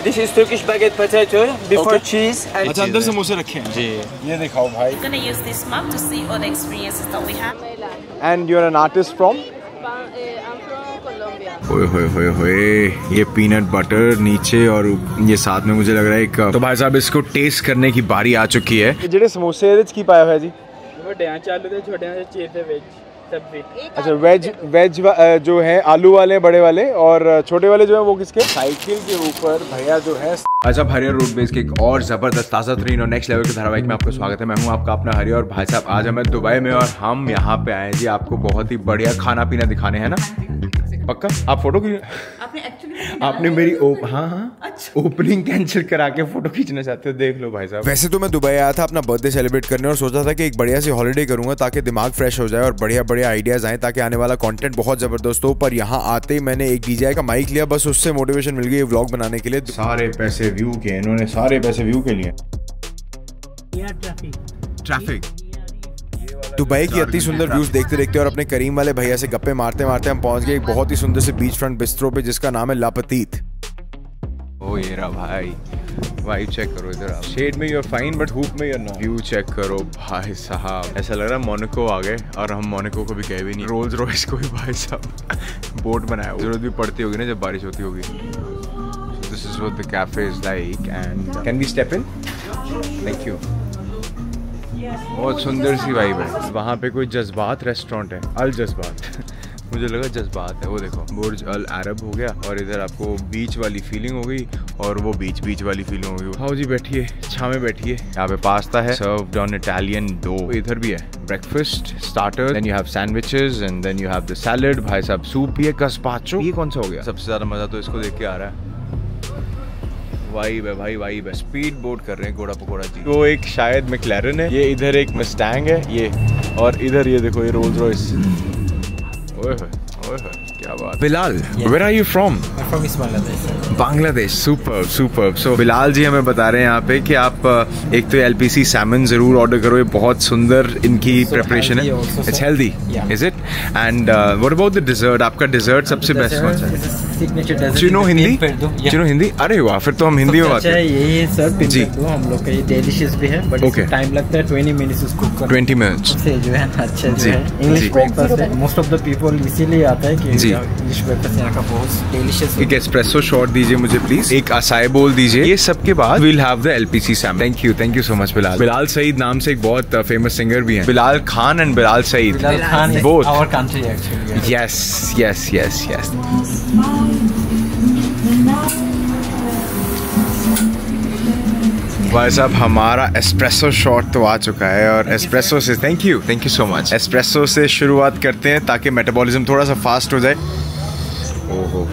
This is Turkish baguette potato before cheese and अच्छा अंदर समोसे रखे हैं जी ये दिखाओ भाई We're gonna use this map to see all the experiences that we have. And you are an artist from I'm from Colombia. ओए होए होए होए ये पीनट बटर नीचे और ये साथ में मुझे लग रहा है एक तो भाई साहब इसको टेस्ट करने की बारी आ चुकी है ਜਿਹੜੇ ਸਮੋਸੇ ਇਹਦੇ ਚ ਕੀ ਪਾਇਆ ਹੋਇਆ ਜੀ ਵੱਡਿਆਂ ਚ ਆਲੂ ਤੇ ਛੋਟਿਆਂ ਚ ਚੀਜ਼ ਦੇ ਵਿੱਚ तब भी। अच्छा वेज वेज जो है आलू वाले बड़े वाले और छोटे वाले जो है वो किसके? साइकिल के ऊपर भैया जो है अच्छा हरियर रोड बेस के एक और ज़बरदस्त ताज़ा तरीन और नेक्स्ट लेवल के धारावाहिक में आपका स्वागत है। मैं हूँ आपका अपना हरियर और भाई साहब आज हमें दुबई में और हम यहाँ पे आए जी आपको बहुत ही बढ़िया खाना पीना दिखाने हैं ना? पक्का? आप फ़ोटो की आपने एक्चुअली आपने मेरी ओप हाँ हाँ। ओपनिंग कैंसिल करा के फ़ोटो खींचना चाहते हो देख लो भाई साहब। वैसे तो मैं दुबई आया था अपना बर्थडे सेलिब्रेट करने और सोचा था कि एक बढ़िया सी हॉलिडे करूँगा ताकि दिमाग फ्रेश हो जाए और बढ़िया बढ़िया आइडियाज़ आए ताकि आने वाला कंटेंट बहुत ज़बरदस्त हो। पर यहाँ आते ही मैंने एक डीजे का माइक लिया बस उससे मोटिवेशन मिल गई व्लॉग बनाने के लिए। सारे पैसे व्यू के इन्होंने सारे पैसे व्यू के लिए। ट्रैफ़िक दुबई की अति सुंदर व्यूज़ देखते देखते और अपने करीम वाले भैया से गप्पे मारते मारते हम पहुँच गए एक बहुत ही सुंदर से बीच फ्रंट बिस्तरो पे जिसका नाम है लापतीत। ओ ये रहा भाई। वाइब चेक करो इधर आप शेड में यूर फाइन बट हुप में यूर नॉट व्यू चेक करो भाई साहब। ऐसा लग रहा है मोनिको आ गए और हम मोनिको को भी कहे भी नहीं। रोल्स रॉयस को भी भाई साहब। बोट बनाया ज़रूरत भी पड़ती होगी ना जब बारिश होती होगी। This is what the cafe is like and can we step in thank you बहुत सुंदर सी वाइब है। वहाँ पे कोई जज्बात रेस्टोरेंट है, अल जज्बात। मुझे लगा जज्बात है, वो देखो। बुर्ज अल अरब हो गया और इधर आपको बीच वाली फीलिंग हो गई और वो बीच बीच वाली फीलिंग हो गई। हाँ जी बैठिए छा में बैठिए। यहाँ पे पास्ता है सर्व ऑन इटालियन डो इधर भी है breakfast starter then you have sandwiches and then you have the salad भाई साहब सूप भी है गस्पाचो ये कौन सा हो गया? सबसे ज़्यादा मज़ा तो इसको देख के आ रहा है। वाइब है भाई वाइब है। स्पीड बोट कर रहे हैं घोड़ा पकौड़ा जी। वो एक शायद मैकलैरन है ये इधर एक मस्टैंग है ये और इधर ये देखो ये रोल्स रॉयस ओए होए ओए होए। क्या बात Bilal where are you from from East Bangladesh. Bangladesh super super so Bilal ji हमें बता रहे हैं यहाँ पे कि आप एक तो एलपीसी सैमन ज़रूर ऑर्डर करो ये बहुत सुंदर इनकी प्रिपरेशन है. It's. Healthy Yeah. Is it and what about the dessert आपका डिजर्ट सबसे बेस्ट कौन सा है? you know Hindi you know Hindi अरे वाह फिर तो हम हिंदी में बात अच्छा यही है सर जी। हम लोग का। ये डिलीशियस भी है बट. टाइम लगता है 20 मिनट्स कुक करने ट्वेंटी मिनट्स से जो है अच्छा जो है इंग्लिश ब्रेकफास्ट है मोस्ट ऑफ़ द पीपल इसीलिए आता है कि। इंग्लिश ब्रेकफास्ट यहाँ का बहुत डिलीशियस एक एस्प्रेसो शॉट दीजिए मुझे प्लीज़ एक असाई बोल दीजिए। ये सब के बाद will have the LPC salmon thank you thank you so much Bilal Bilal Saeed नाम से एक बहुत फ़ेमस सिंगर भी है। Bilal Khan and Bilal Saeed both yes yes yes yes भाई साहब हमारा एस्प्रेसो शॉट तो आ चुका है और एस्प्रेसो से thank you thank you so much espresso से शुरुआत करते हैं ताकि मेटाबॉलिज्म थोड़ा सा फास्ट हो जाए। ओहो।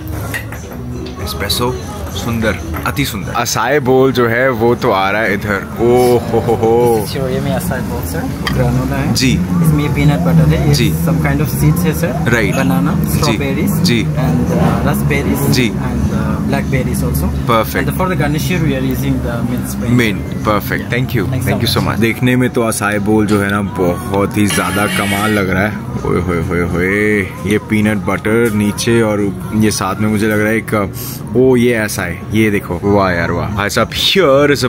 एस्प्रेसो सुंदर अति सुंदर। असाए बोल जो है वो तो आ रहा है इधर। ओ हो हो हो में असाई बोल सर जी। इसमें पीनट बटर है जी। सम काइंड ऑफ़ सीड्स है सर Right. बनाना। स्ट्रॉबेरीज जी। And raspberries ji. And blackberries also. Perfect. and for the garniture we are using the mint spring mint perfect thank you Thanks so thank you so much. देखने में तो acai बोल जो है ना बहुत ही ज़्यादा कमाल लग रहा है। ओए होए होए होए ये पीनट बटर नीचे और ये साथ में मुझे लग रहा है एक ओ ये ऐसा है ये देखो। वाह यार वाह। भाई साहब हियर इज़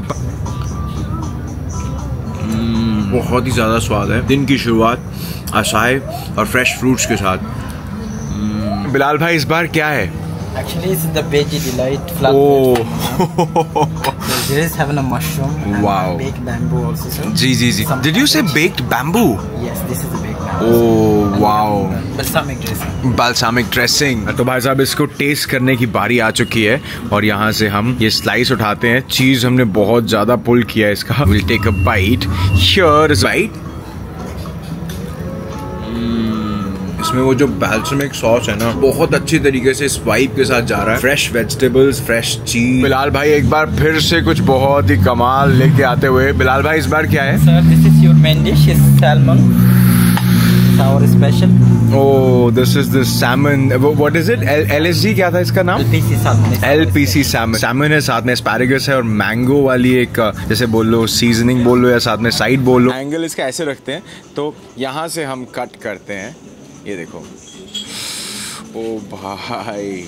बहुत ही ज़्यादा स्वाद है। दिन की शुरुआत असाई और फ्रेश फ्रूट्स के साथ। Mm, बिलाल भाई इस बार क्या है? Actually it's the veggie delight flat oh there is having a mushroom and Wow. baked bamboo also sir जी जी जी Some did you say cabbage. Baked bamboo yes this is the baked bamboo oh wow balsamic dressing balsamic dressing तो भाई साहब इसको test करने की बारी आ चुकी है और यहाँ से हम ये स्लाइस उठाते हैं चीज़ हमने बहुत ज़्यादा पुल किया है इसका will take a bite here is bite इसमें वो जो बाल्समिक सॉस है ना बहुत अच्छी तरीके से इस वाइब के साथ जा रहा है। Fresh vegetables fresh cheese Bilal भाई एक बार फिर से कुछ बहुत ही कमाल लेके आते हुए। बिलाल भाई इस बार क्या है? Sir this is your main dish is salmon it's our special oh this is the salmon what is it LSG क्या था इसका नाम? LPC salmon is L P C salmon salmon है साथ में एस्पैरेगस है और मैंगो वाली एक जैसे बोल लो सीजनिंग बोल लो या साथ में साइड बोल लो। एंगल इसका ऐसे रखते हैं तो यहाँ से हम कट करते हैं। ये देखो। ओ भाई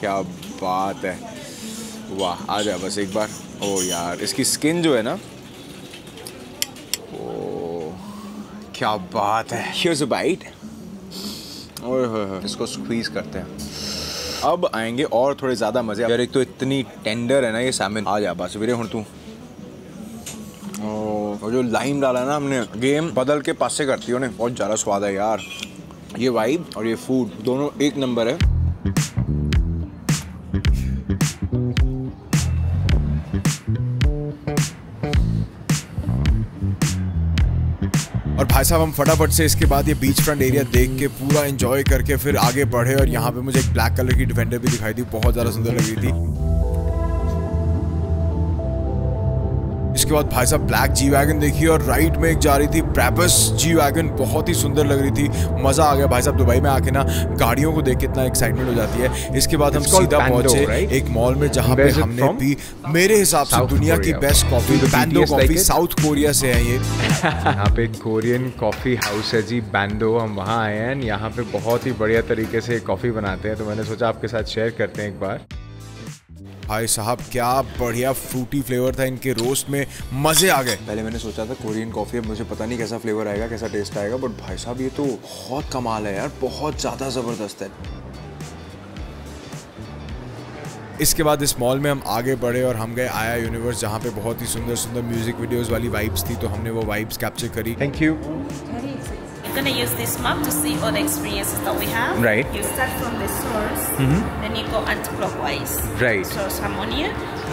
क्या बात है। वाह आ जा बस एक बार। ओ यार इसकी स्किन जो है ना ओ क्या बात है। Bite. ओए होए होए, इसको स्क्वीज करते हैं। अब आएँगे और थोड़े ज़्यादा मज़े। यार एक तो इतनी टेंडर है ना ये सैमन आ जा बस वीरे हूँ तू। और जो लाइम डाला ना हमने गेम बदल के पासे करती है बहुत ज़्यादा स्वाद है यार। ये वाइब और ये फ़ूड दोनों एक नंबर है। और भाई साहब, हम फटाफट से इसके बाद ये बीच फ्रंट एरिया देख के, पूरा एंजॉय करके फिर आगे बढ़े और यहाँ पे मुझे एक ब्लैक कलर की डिफेंडर भी दिखाई दी। बहुत ज़्यादा सुंदर लग रही थी। इसके बाद भाई साहब ब्लैक जी वैगन देखी और राइट में एक जा रही थी ब्रैबस जी वैगन बहुत ही सुंदर लग रही थी। मज़ा आ गया भाई साहब दुबई में आके ना गाड़ियों को देख के इतना एक्साइटमेंट हो जाती है। इसके बाद हम सीधा पहुँचे एक मॉल में जहाँ पे हमने? पी मेरे हिसाब से दुनिया की बेस्ट कॉफ़ी बैंडो कॉफ़ी साउथ कोरिया से है ये। यहाँ पे कोरियन कॉफ़ी हाउस है जी बैंडो हम वहाँ आए हैं। यहाँ पे बहुत ही बढ़िया तरीके से कॉफ़ी बनाते हैं। तो मैंने सोचा आपके साथ शेयर करते हैं एक बार। भाई साहब क्या बढ़िया फ्रूटी फ्लेवर था इनके रोस्ट में। मज़े आ गए। पहले मैंने सोचा था कोरियन कॉफ़ी अब मुझे पता नहीं कैसा फ्लेवर आएगा कैसा टेस्ट आएगा बट भाई साहब ये तो बहुत कमाल है यार बहुत ज़्यादा ज़बरदस्त है। इसके बाद इस मॉल में हम आगे बढ़े और हम गए आया यूनिवर्स जहाँ पे बहुत ही सुंदर सुंदर म्यूज़िक वीडियोस वाली वाइब्स थी तो हमने वो वाइब्स कैप्चर करी। Thank you You're gonna use this map to see all the experiences that we have. Right. You start from the source, then you go anti-clockwise. Right. Source Harmonia.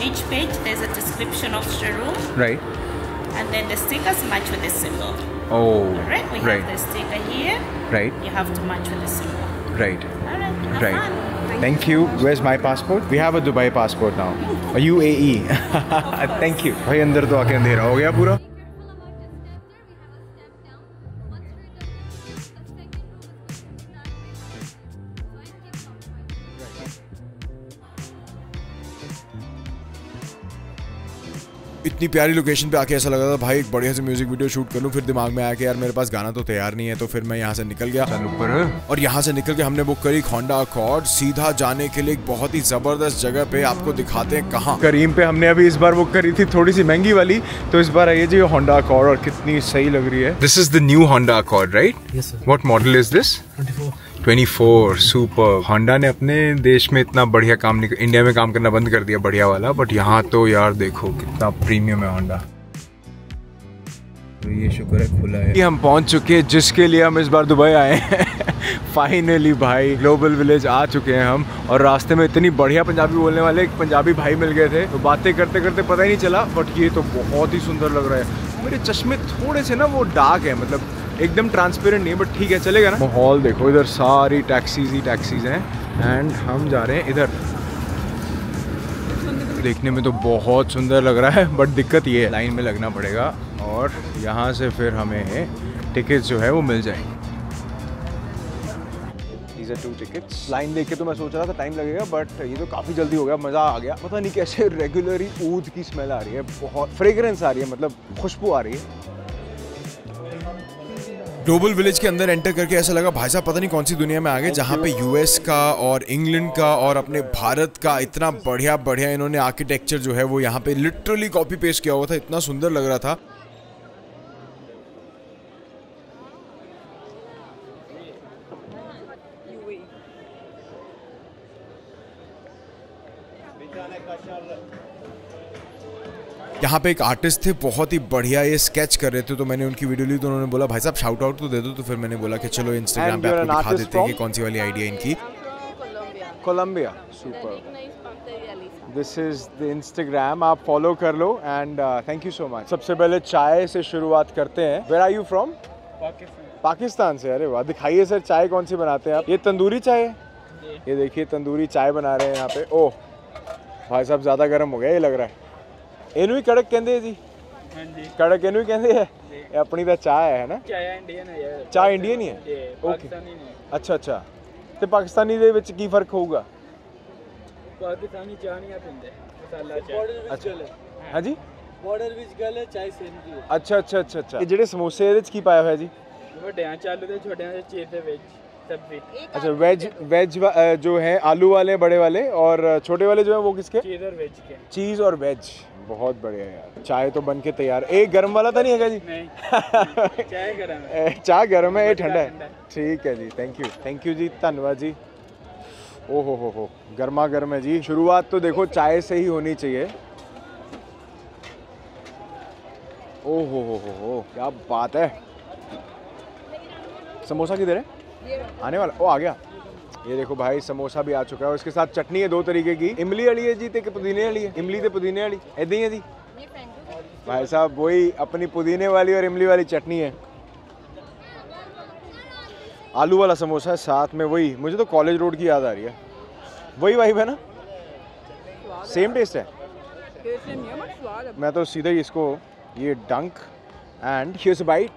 Each page there's a description of the room, right and then the stickers match with the symbol. Oh Alright, we have right the sticker here. Right You have to match with the symbol. Right Alright, have Right. fun. Thank you. Where's my passport? We have a Dubai passport now. A UAE. Thank you. भाई अंदर तो आके अंधेरा हो गया पूरा इतनी प्यारी लोकेशन पे आके ऐसा लगा था भाई एक बढ़िया से म्यूज़िक वीडियो शूट कर। लूँ फिर दिमाग में आया कि यार मेरे पास गाना तो तैयार नहीं है तो फिर मैं यहाँ से निकल गया। ऊपर। और यहाँ से निकल के हमने बुक करी होंडा अकॉर्ड सीधा जाने के लिए एक बहुत ही ज़बरदस्त जगह पे आपको दिखाते हैं कहाँ। करीम पे हमने अभी इस बार बुक करी थी थोड़ी सी महँगी वाली तो इस बार आइए जी होंडा अकॉर्ड और कितनी सही लग रही है। This is the new Honda Accord right. What model is this 24 super. Honda ने अपने देश में इतना बढ़िया काम नहीं इंडिया में काम करना बंद कर दिया बढ़िया वाला बट यहाँ तो यार देखो कितना प्रीमियम है होंडा तो ये शुक्र है खुला है। हम पहुँच चुके हैं, जिसके लिए हम इस बार दुबई आए हैं। फाइनली भाई ग्लोबल विलेज आ चुके हैं हम, और रास्ते में इतनी बढ़िया पंजाबी बोलने वाले एक पंजाबी भाई मिल गए थे। तो बातें करते करते पता ही नहीं चला बट ये तो बहुत ही सुंदर लग रहा है। मेरे चश्मे थोड़े से ना वो डार्क है मतलब एकदम ट्रांसपेरेंट नहीं है बट ठीक है, चलेगा ना? माहौल देखो, इधर सारी टैक्सीज ही टैक्सीज हैं एंड हम जा रहे हैं इधर। देखने में तो बहुत सुंदर लग रहा है बट दिक्कत ये है। लाइन में लगना पड़ेगा, और यहाँ से फिर हमें टिकट जो है वो मिल जाएँगे। Two tickets. लाइन देख के तो मैं सोच रहा था टाइम लगेगा बट ये तो काफ़ी जल्दी हो गया, मज़ा आ गया। पता नहीं कैसे रेगुलरली ऊद की स्मेल आ रही है, बहुत फ्रेगरेंस आ रही है मतलब खुशबू आ रही है। ग्लोबल विलेज के अंदर एंटर करके ऐसा लगा भाई साहब पता नहीं कौन सी दुनिया में आ गए जहाँ पे यूएस का और इंग्लैंड का और अपने भारत का इतना बढ़िया बढ़िया इन्होंने आर्किटेक्चर जो है वो यहाँ पे लिटरली कॉपी पेस्ट किया हुआ था इतना सुंदर लग रहा था। यहाँ पे एक आर्टिस्ट थे बहुत ही बढ़िया ये स्केच कर रहे थे तो मैंने उनकी वीडियो ली तो उन्होंने बोला भाई साहब शाउट आउट तो दे दो। तो फिर मैंने बोला कि चलो इंस्टाग्राम पे आपको दिखा देते हैं कि कौन सी वाली आइडिया इनकी। I'm from Colombia. Colombia super. This is the Instagram आप फॉलो कर लो and thank you so much सबसे पहले चाय से शुरुआत करते हैं। Where are you from Pakistan. से। अरे वाह दिखाइए सर चाय कौन सी बनाते हैं आप? ये तंदूरी चाय है? ये देखिए तंदूरी चाय बना रहे हैं यहाँ पे। ओह भाई साहब ज़्यादा गर्म हो गया ये लग रहा है। ਇਹਨੂੰ ਹੀ ਕੜਕ ਕਹਿੰਦੇ ਆ ਜੀ ਕੜਕ ਇਹਨੂੰ ਹੀ ਕਹਿੰਦੇ ਆ ਇਹ ਆਪਣੀ ਤਾਂ ਚਾਹ ਹੈ ਨਾ ਚਾਹ ਇੰਡੀਅਨ ਹੈ ਯਾਰ ਚਾਹ ਇੰਡੀਅਨ ਹੀ ਹੈ ਇਹ ਓਕੇ ਪਾਕਿਸਤਾਨੀ ਨਹੀਂ ਅੱਛਾ ਅੱਛਾ ਤੇ ਪਾਕਿਸਤਾਨੀ ਦੇ ਵਿੱਚ ਕੀ ਫਰਕ ਹੋਊਗਾ ਪਾਕਿਸਤਾਨੀ ਚਾਹ ਨਹੀਂ ਪੀਂਦੇ ਮਸਾਲਾ ਚਾਹ ਅੱਛਾ ਹਾਂਜੀ ਬਾਰਡਰ ਵਿੱਚ ਗੱਲ ਹੈ ਚਾਹ ਸੇਮ ਦੀ ਅੱਛਾ ਅੱਛਾ ਅੱਛਾ ਅੱਛਾ ਇਹ ਜਿਹੜੇ ਸਮੋਸੇ ਇਹਦੇ ਚ ਕੀ ਪਾਇਆ ਹੋਇਆ ਜੀ ਵੱਡਿਆਂ ਚਾਲੂ ਤੇ ਛੋਟਿਆਂ ਦੇ ਚੀਰ ਦੇ ਵਿੱਚ सब्जी अच्छा वेज वेज वा- जो है आलू वाले बड़े वाले और छोटे वाले जो है वो किसके चीज़ और वेज के चीज़ और वेज बहुत बढ़िया यार। चाय तो बन के तैयार। एक गर्म वाला तो नहीं है जी? नहीं। चाय गरम है। चाय गर्म है ये ठंडा है। ठंडा है। ठीक है जी थैंक यू थैंक यू जी धन्यवाद जी। ओ हो हो हो गर्मा गर्म है जी। शुरुआत तो देखो चाय से ही होनी चाहिए। ओ हो हो हो हो क्या बात है। समोसा किधर है? आने वाला ओ आ गया। ये देखो भाई समोसा भी आ चुका है और इसके साथ चटनी है दो तरीके की। इमली वाली है जी ते पुदीने वाली है। इमली ते पुदीने वाली। ऐसे ही जी? भाई साहब वही अपनी पुदीने वाली और इमली वाली चटनी है। आलू वाला समोसा है साथ में वही। मुझे तो कॉलेज रोड की याद आ रही है। वही वाइब है ना? सेम टेस्ट है? मैं तो सीधा ही इसको ये डंक एंड हियर्स बाइट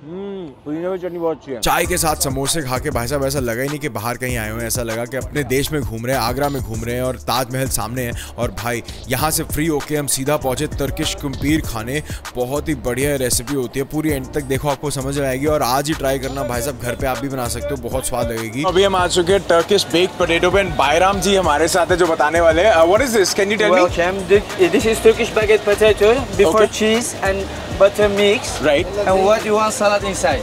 पुदीने की चटनी बहुत अच्छी है। चाय के साथ समोसे खा के भाई साहब ऐसा लगा ही नहीं कि बाहर कहीं आए हुए हैं। ऐसा लगा कि अपने देश में घूम रहे हैं आगरा में घूम रहे हैं और ताजमहल सामने है। और भाई यहाँ से फ्री होके हम सीधा पहुँचे तर्किश कुम्पीर खाने। बहुत ही बढ़िया रेसिपी होती है पूरी एंड तक देखो आपको समझ में आएगी। और आज ही ट्राई करना भाई साहब घर पे आप भी बना सकते हो बहुत स्वाद लगेगी। अभी हम आ चुके हैं टर्किश बेक पोटैटो पे बायराम जी हमारे साथ है जो बताने वाले हैं। What is this can you tell me is Turkish baguette potato before Okay. cheese and butter mix. Right. And what you want salad inside?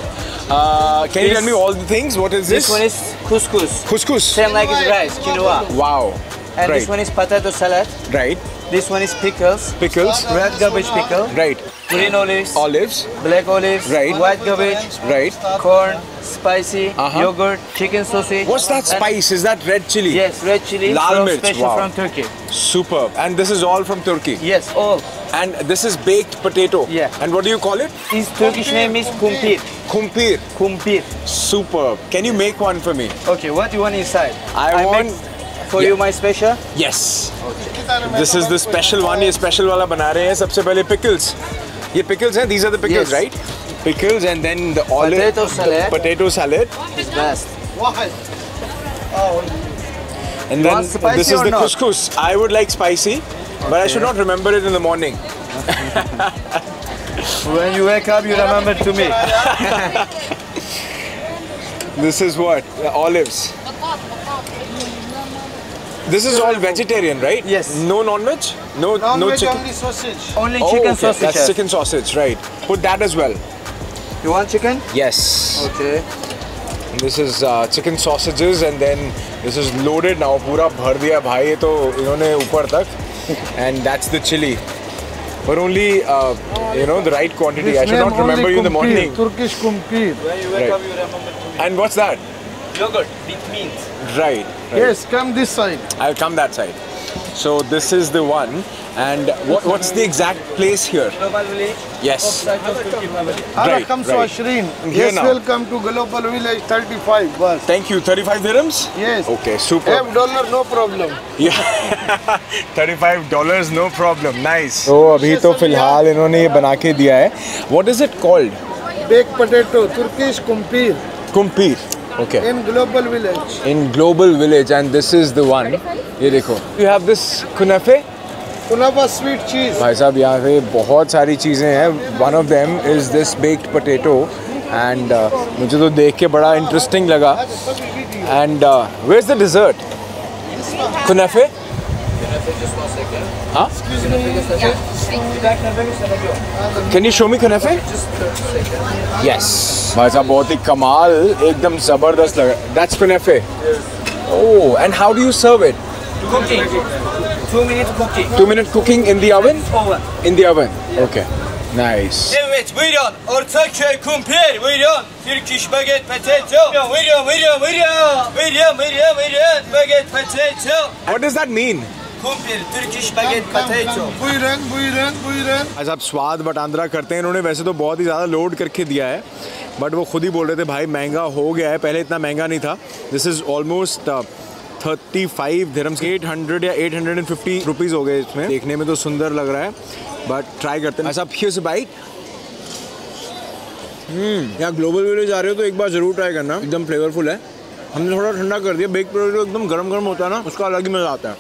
Uh, can you tell me all the things? What is This, this? one is couscous. couscous. Same like it's rice, quinoa. Wow. And right. this one is potato salad. right. This one is pickles. Pickles. Red cabbage pickle. Right. Green olives. Olives. Black olives. Right. White cabbage. Right. Corn Spicy. Uh-huh. Yogurt. Chicken sausage. What's that and- spice? Is that red chili? Yes, red chili. Lal from mirch, Special wow. from Turkey. Superb. And this is all from Turkey. Yes, all. And this is baked potato. Yeah. And what do you call it? His Turkish name is kumpir. Kumpir. Kumpir. Superb. Can you make one for me? Okay, what you want inside? I want- make for Yeah. you my special. Yes. This is the special one. ये special वाला बना रहे हैं सबसे पहले pickles. ये pickles हैं. These are the pickles, Yes. right? Pickles and then the olive. Potato salad. potato salad. It's best. oh And You then this is the not? couscous. I would like spicy, but I should not remember it in the morning. When you wake up, you remember to me. This is what? The olives. This is all vegetarian, right? Yes. No non-veg? No, no chicken. Only sausage. Oh, chicken okay. sausage. That's chicken sausage, right? Put that as well. You want chicken? Yes. Okay. This is uh, chicken sausages and then this is loaded now. पूरा भर दिया भाई ये तो इन्होंने ऊपर तक and that's the chili. But only uh, you know the right quantity. I should not remember you in the morning. Turkish kumpir. When you wake Right. up, you remember to me. And what's that? Yogurt with mint. Right. right. Yes, come this side. I'll come that side. So this is the one. And what, what's the exact place here? Global village. Yes. Outside of Turkey village. Ara Right, comes right. to Ashrin. Here Yes, now. welcome to Global Village 35 bus. Thank you. 35 dirhams? Yes. Okay, super. Have dollar, no problem. Yeah. 35 dollars, no problem. Nice. तो अभी तो फिलहाल इन्होंने ये बना के दिया है. What is it called? Baked potato, Turkish kumpir Kumpir. Okay. in Global Village. In Global Village and this is the one. ये देखो. You have this kunafe? Sweet cheese. भाई साहब यहाँ पे बहुत सारी चीज़ें हैं। One of them is this baked potato and मुझे तो देख के बड़ा इंटरेस्टिंग लगा। And where is the dessert kunafa हाँ can you show me kunafa yes भाई साहब बहुत ही कमाल एकदम ज़बरदस्त लगा। That's kunafa oh and how do you serve it Cooking. Two minute cooking. Two minute cooking in the oven? Oven. In the oven. Yeah. Okay. Nice. Evet buyurun. Ortaköy kumpir. Buyurun. Turkish baguette potato. Buyurun buyurun buyurun. Buyurun buyurun buyurun. Baguette potato. What does that mean? Kumpir. Turkish baguette potato. Buyurun, buyurun, buyurun. आज आप स्वाद बटांद्रा करते हैं इन्होंने वैसे तो बहुत ही ज़्यादा लोड करके दिया है बट वो खुद ही बोल रहे थे भाई महँगा हो गया है पहले इतना महँगा नहीं था this is almost thirty five dirhams eight hundred या eight hundred and fifty rupees हो गए इसमें। देखने में तो सुंदर लग रहा है बट ट्राई करते हैं। ऐसा हियर से बाइट हम्म। यहाँ ग्लोबल विलेज आ रहे हो तो एक बार ज़रूर ट्राई करना। एकदम फ्लेवरफुल है। हमने थोड़ा ठंडा कर दिया। बेक पोटैटो एकदम गर्म गर्म होता है ना उसका अलग ही मज़ा आता है।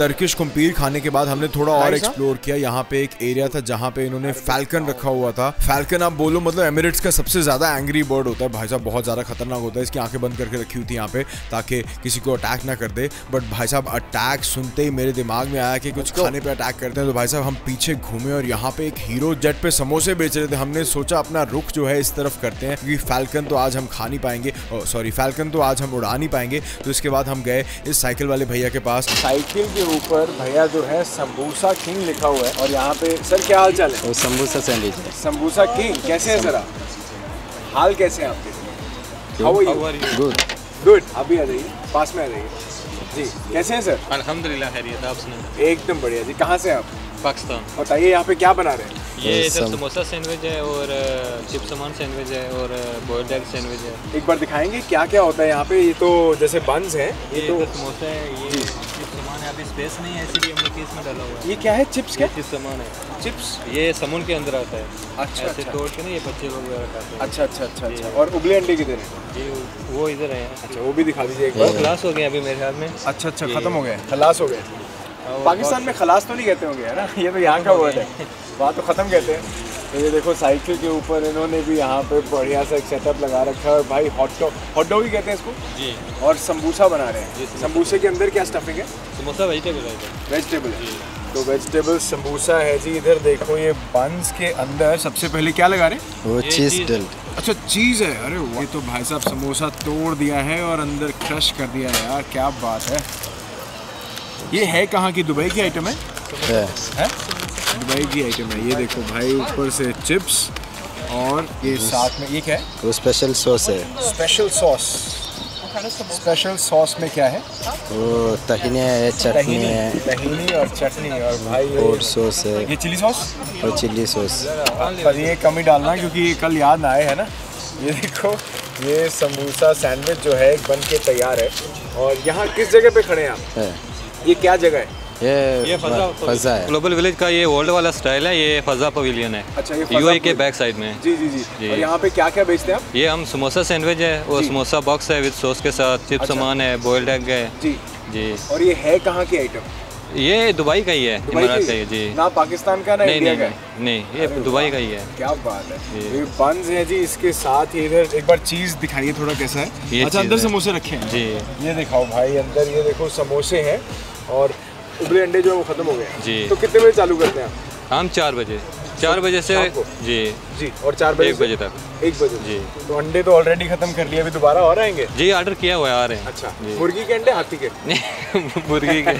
टर्किश कुम्पीर खाने के बाद हमने थोड़ा और एक्सप्लोर किया। यहाँ पे एक एरिया था जहाँ पे इन्होंने फैल्कन रखा हुआ था। फैल्कन आप बोलो मतलब एमिरेट्स का सबसे ज़्यादा एंग्री बर्ड होता है। भाई साहब बहुत ज़्यादा खतरनाक होता है। इसकी आँखें बंद करके रखी हुई थी यहाँ पे ताकि किसी को अटैक ना कर दे। बट भाई साहब अटैक सुनते ही मेरे दिमाग में आया कि कुछ खाने पे अटैक करते हैं। तो भाई साहब हम पीछे घूमे और यहाँ पे एक हीरो जेट पे समोसे बेच रहे थे। हमने सोचा अपना रुख जो है इस तरफ़ करते हैं क्योंकि फैल्कन तो आज हम खा नहीं पाएँगे। सॉरी फैल्कन तो आज हम उड़ा नहीं पाएँगे। तो इसके बाद हम गए इस साइकिल वाले भैया के पास। साइकिल के ऊपर भैया जो है समबूसा किंग लिखा हुआ है और यहाँ पे सर क्या हाल चाल है? वो समोसा सैंडविच है। समबूसा किंग कैसे है सर आप? हाल कैसे हैं आपके? How are you good good अभी आ जाइए पास में आ जाइए। जी कैसे हैं सर? अल्हम्दुलिल्लाह खैरियत आप सुनाए एकदम बढ़िया जी। कहाँ से हैं आप? पाकिस्तान। बताइए यहाँ पे क्या बना रहे हैं? ये इधर समोसा सैंडविच है और चिप सामान सैंडविच है और बॉयल्ड एग सैंडविच है। एक बार दिखाएँगे क्या क्या होता है यहाँ पे? ये तो जैसे बंस हैं ये ये तो समोसा है ये अभी स्पेस नहीं है इसीलिए हमने केस में डाला हुआ है। ये क्या है? चिप्स क्या? चिप सामान है। चिप्स ये समून के अंदर आता है। अच्छा ऐसे अच्छा। तोड़ के ना ये बच्चे लोग वगैरह खाते हैं। अच्छा अच्छा अच्छा अच्छा। और उबले अंडे किधर हैं? ये वो इधर है। अच्छा वो भी दिखा दीजिए एक बार। क्लास हो गए अभी मेरे ख्याल में। अच्छा अच्छा खत्म हो गए। खलास हो गए। पाकिस्तान में खलास तो नहीं कहते होंगे है ना? ये तो यहाँ का वर्ड है। वहाँ तो ख़त्म कहते हैं। तो ये देखो साइकिल के ऊपर इन्होंने भी यहाँ पे बढ़िया सा एक सेटअप लगा रखा है और भाई हॉट डॉग हॉट डॉग ही कहते हैं इसको? जी। और समबूसा बना रहे हैं। समबूसे। के अंदर क्या स्टफिंग है? समोसा वेजिटेबल है वेजिटेबल तो वेजिटेबल समबूसा है जी। इधर देखो ये बंस के अंदर सबसे पहले क्या लगा रहे हैं? वो चीज़ डल्ट अच्छा चीज़ है। अरे ये तो भाई साहब समोसा तोड़ दिया है और अंदर क्रश कर दिया है यार। क्या बात है। ये है कहाँ की? दुबई की आइटम है? दुबई की आइटम है। ये देखो भाई ऊपर से चिप्स और ये साथ में ये क्या है? वो स्पेशल सॉस है। स्पेशल सॉस स्पेशल सॉस में क्या है? वो तहीने है चटनी है। तहीनी और चटनी और भाई और सॉस है। ये चिली सॉस और चिल्ली सॉस पर ये कम ही डालना क्योंकि ये कल याद ना आए है ना? ये देखो ये समोसा सैंडविच जो है बन के तैयार है। और यहाँ किस जगह पे खड़े हैं आप? ये क्या जगह है? ये ये फजा फजा है। ग्लोबल विलेज का ये ओल्ड वाला स्टाइल है ये फजा पवेलियन है। अच्छा ये फजा के बैक साइड में। जी जी जी। जी। और यहाँ पे क्या क्या बेचते हैं आप? ये हम समोसा सैंडविच है और समोसा बॉक्स है विद सॉस के साथ चिप अच्छा। सामान है बॉइल्ड एग है। जी। जी। और ये है कहाँ की आइटम ये दुबई का ही है दुबई इमारात की? ही जी। ना पाकिस्तान का ना नहीं इंडिया नहीं का। नहीं नहीं, ये दुबई का ही है। क्या बात है। जी। ये बंस है जी इसके साथ ही इधर एक बार चीज़ दिखाइए थोड़ा कैसा है। ये अच्छा अंदर। समोसे रखे हैं। जी। ये दिखाओ भाई अंदर ये देखो समोसे हैं। और उबले अंडे जो है वो खत्म हो गए जी। तो कितने बजे चालू करते हैं आप? हम चार बजे। चार बजे से जी। जी और चार बजे एक बजे तक। एक बजे जी। तो अंडे तो ऑलरेडी खत्म कर लिए अभी दोबारा और आएँगे? जी ऑर्डर किया हुआ है आ रहे हैं। अच्छा मुर्गी के अंडे हाथी के? मुर्गी के।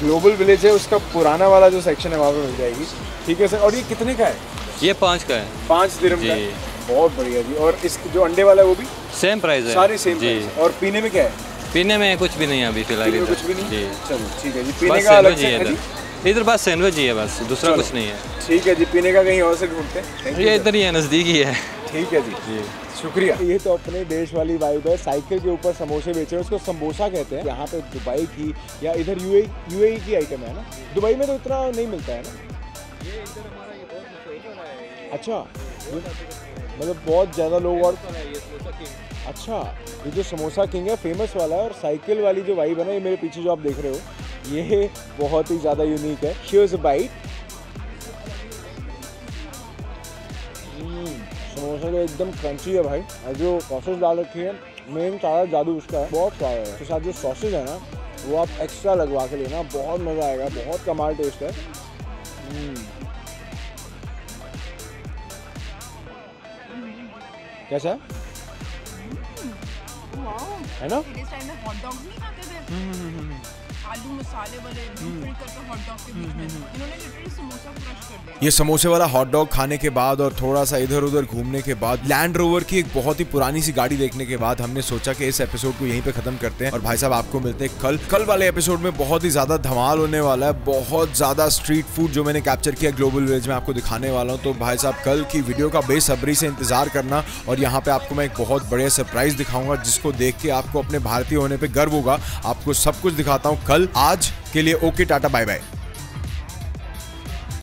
ग्लोबल विलेज है उसका पुराना वाला जो सेक्शन है वहाँ पे मिल जाएगी। ठीक है सर और ये कितने का है? ये पाँच का है। पाँच दिरम का। जी। बहुत बढ़िया जी। और इस जो अंडे वाला है वो भी? सेम प्राइस है। सारी सेम जी। प्राइस और पीने में क्या है? पीने में कुछ भी नहीं है अभी फ़िलहाल इधर। कुछ भी नहीं? जी। चलो ठीक है जी पीने बस का अलग सैंडविच ही है है जी? इधर इधर बस सैंडविच ही है बस दूसरा कुछ नहीं है। ठीक है जी पीने का कहीं और से ढूंढते हैं। ये इधर ही है नज़दीक ही है। ठीक है जी जी। शुक्रिया। ये तो अपने देश वाली वाइब है साइकिल के ऊपर समोसे बेचे हैं उसको समोसा कहते हैं। यहाँ पे दुबई की या इधर यूए यूएई की आइटम है ना? दुबई में तो इतना नहीं मिलता है ना? अच्छा मतलब बहुत ज़्यादा लोग और अच्छा ये जो समोसा किंग है फ़ेमस वाला है, और साइकिल वाली जो वाइब है ना, ये मेरे पीछे जो आप देख रहे हो, ये बहुत ही ज़्यादा यूनिक है। शियोज बाइट समोसा जो एकदम क्रंची है भाई। और जो सॉसेज डाल रखी है मेन सारा जादू उसका है, बहुत सारा है। उसके साथ जो सॉसेज है ना, वो आप एक्स्ट्रा लगवा के लेना, बहुत मज़ा आएगा, बहुत कमाल टेस्ट है। कैसा? है है ना? आलू मसाले वाले करके हॉट डॉग के बीच में। इन्होंने लिटरली समोसा क्रश कर दिया ये समोसे वाला हॉट डॉग खाने के बाद और थोड़ा सा इधर उधर घूमने के बाद लैंड रोवर की एक बहुत ही पुरानी सी गाड़ी देखने के बाद हमने सोचा कि इस एपिसोड को यहीं पे खत्म करते हैं। और भाई साहब आपको मिलते हैं कल। कल वाले एपिसोड में बहुत ही ज़्यादा धमाल होने वाला है बहुत ज़्यादा स्ट्रीट फ़ूड जो मैंने कैप्चर किया ग्लोबल विलेज में आपको दिखाने वाला हूँ। तो भाई साहब कल की वीडियो का बेसब्री से इंतज़ार करना और यहाँ पे आपको मैं एक बहुत बढ़िया सरप्राइज़ दिखाऊँगा जिसको देख के आपको अपने भारतीय होने पर गर्व होगा। आपको सब कुछ दिखाता हूँ कल आज के लिए ओके टाटा बाय बाय